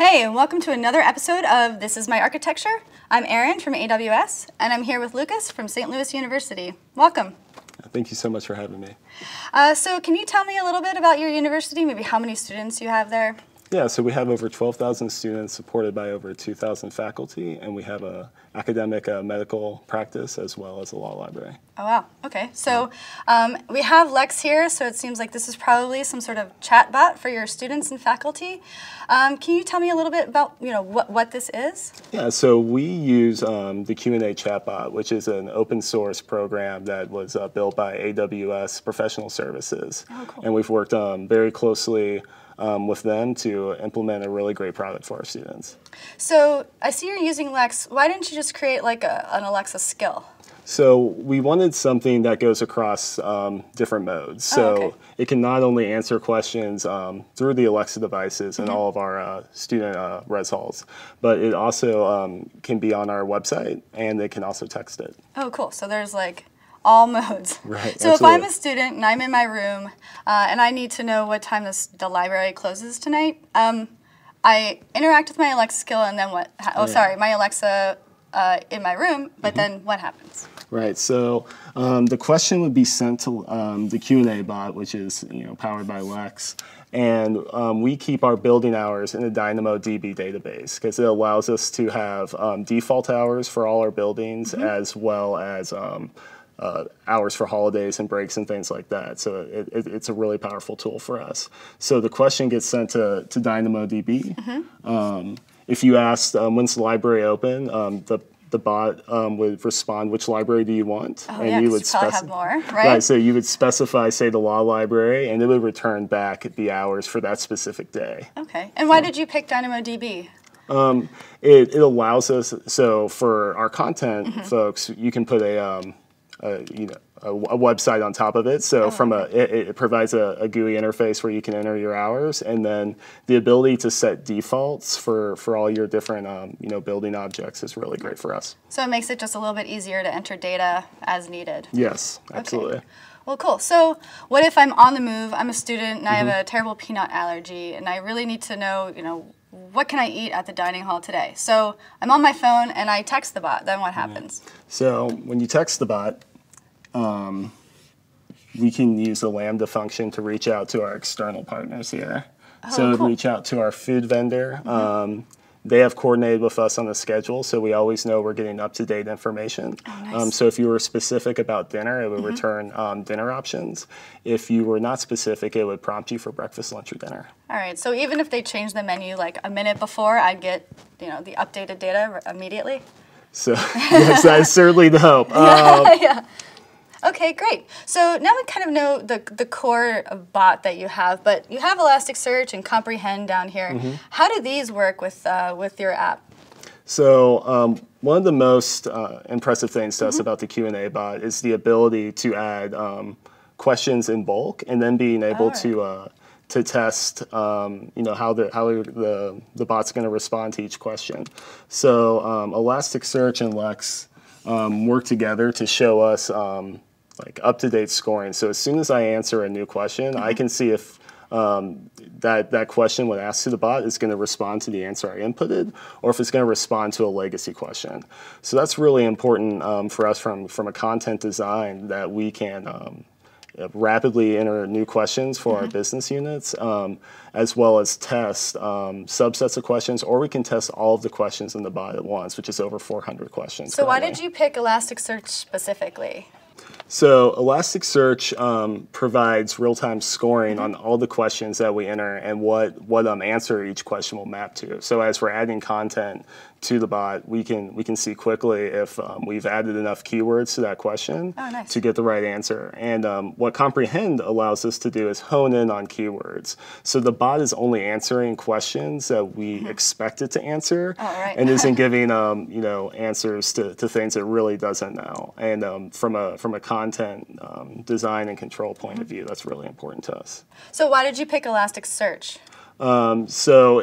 Hey, and welcome to another episode of This is My Architecture. I'm Erin from AWS, and I'm here with Lucas from St. Louis University. Welcome. Thank you so much for having me. Uh, so, can you tell me a little bit about your university, maybe how many students you have there? Yeah, so we have over 12,000 students supported by over 2,000 faculty, and we have a academic uh, medical practice as well as a law library. Oh, wow. Okay. So um, we have Lex here, so it seems like this is probably some sort of chat bot for your students and faculty. Um, can you tell me a little bit about, you know, what, what this is? Yeah, so we use um, the Q&A chatbot, which is an open source program that was uh, built by AWS Professional Services. Oh, cool. And we've worked um, very closely um, with them to implement a really great product for our students. So I see you're using Lex. Why didn't you just create like a, an Alexa skill? So we wanted something that goes across um, different modes. So Oh, okay. it can not only answer questions um, through the Alexa devices and all of our uh, student uh, res halls, but it also um, can be on our website and they can also text it. Oh, cool. So there's like all modes. Right, So if I'm a student and I'm in my room uh, and I need to know what time this, the library closes tonight, um, I interact with my Alexa skill and then what? ha- Oh, Yeah. sorry, my Alexa uh, in my room. But Mm-hmm. then what happens? Right. So um, the question would be sent to um, the Q and A bot, which is you know powered by Lex, and um, we keep our building hours in the DynamoDB database because it allows us to have um, default hours for all our buildings as well as um, uh, hours for holidays and breaks and things like that. So it, it, it's a really powerful tool for us. So the question gets sent to, to DynamoDB. Um, if you asked um, when's the library open, um, the the bot um, would respond, which library do you want? Oh, yeah, 'cause you have more, right? Right, so you would specify, say, the law library, and it would return back the hours for that specific day. Okay. And why did you pick DynamoDB? It, it allows us, so for our content Mm-hmm. folks, you can put a, um, a you know, a, a website on top of it. So Oh, from a, it, it provides a, a GUI interface where you can enter your hours, and then the ability to set defaults for, for all your different, um, you know, building objects is really great for us. So it makes it just a little bit easier to enter data as needed. Yes, absolutely. Well, cool. So, what if I'm on the move? I'm a student and I have Mm-hmm. a terrible peanut allergy, and I really need to know, you know, what can I eat at the dining hall today? So, I'm on my phone and I text the bot. Then what happens? So when you text the bot, um, we can use the Lambda function to reach out to our external partners here. so Oh, cool. reach out to our food vendor. Um, they have coordinated with us on the schedule, so we always know we're getting up to date information. Oh, nice. um, so if you were specific about dinner, it would return um, dinner options. If you were not specific, it would prompt you for breakfast, lunch, or dinner. All right. So even if they change the menu like a minute before, I'd get, you know, the updated data immediately. So yes, that is certainly the hope. Um, yeah. Okay, great. So now we kind of know the, the core of bot that you have, but you have Elasticsearch and Comprehend down here. Mm-hmm. How do these work with uh, with your app? So um, one of the most uh, impressive things to us Mm-hmm. about the Q and A bot is the ability to add um, questions in bulk, and then being able Alright. to uh, to test, um, you know, how the how the the bot's going to respond to each question. So um, Elasticsearch and Lex um, work together to show us um, like up to date scoring. So as soon as I answer a new question, I can see if um, that that question when asked to the bot is going to respond to the answer I inputted, or if it's going to respond to a legacy question. So that's really important um, for us from from a content design that we can. Um, rapidly enter new questions for our business units, um, as well as test um, subsets of questions, or we can test all of the questions in the bot at once, which is over 400 questions. So why did you pick Elasticsearch specifically? So Elasticsearch um, provides real-time scoring on all the questions that we enter and what what um, answer each question will map to. So as we're adding content to the bot, we can we can see quickly if um, we've added enough keywords to that question Oh, nice. to get the right answer. And um, what Comprehend allows us to do is hone in on keywords. So the bot is only answering questions that we expect it to answer, Oh, right. and isn't giving um, you know answers to, to things it really doesn't know. And um, from a from a content um, design and control point of view, that's really important to us. So why did you pick Elasticsearch? So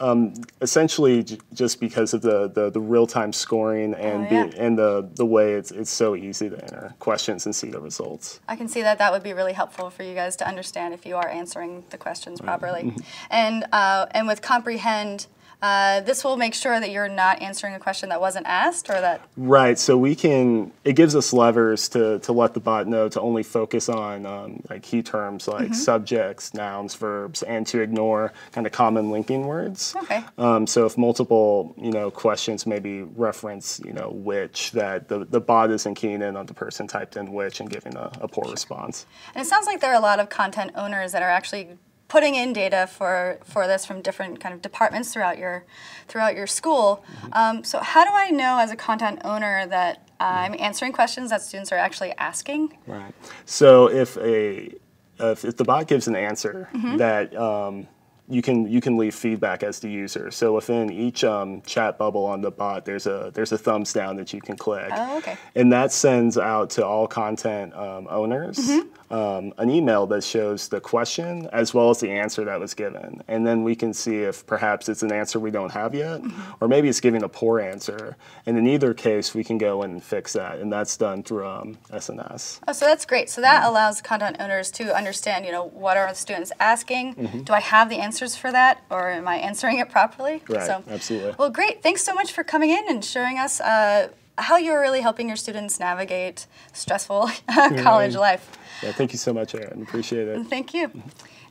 um, essentially, j- just because of the, the, the real time scoring and Oh, yeah. the, and the, the way it's it's so easy to enter questions and see the results. I can see that that would be really helpful for you guys to understand if you are answering the questions properly. And uh, and with comprehend, uh, this will make sure that you're not answering a question that wasn't asked or that. Right. So we can. It gives us levers to to let the bot know to only focus on um, like key terms like Mm-hmm. subjects, nouns, verbs, and to ignore kind of common linking words. Okay. Um, so if multiple you know questions maybe reference you know which, that the the bot isn't keying in on the person typed in which and giving a, a poor response. And it sounds like there are a lot of content owners that are actually putting in data for, for this from different kind of departments throughout your throughout your school. Um, so how do I know as a content owner that I'm answering questions that students are actually asking? Right. So if a if, if the bot gives an answer Mm-hmm. that um, you can you can leave feedback as the user. So within each um, chat bubble on the bot, there's a there's a thumbs down that you can click, Oh, okay. and that sends out to all content um, owners Mm-hmm. um, an email that shows the question as well as the answer that was given, and then we can see if perhaps it's an answer we don't have yet, Mm-hmm. or maybe it's giving a poor answer. And in either case, we can go and fix that, and that's done through um, SNS. Oh, so that's great. So that allows content owners to understand, you know, what are the students asking? Do I have the answers for that, or am I answering it properly? Right, So, absolutely. Well, great. Thanks so much for coming in and showing us uh, how you're really helping your students navigate stressful college life. Yeah, thank you so much, Aaron. Appreciate it. Thank you.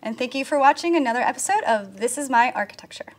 And thank you for watching another episode of This Is My Architecture.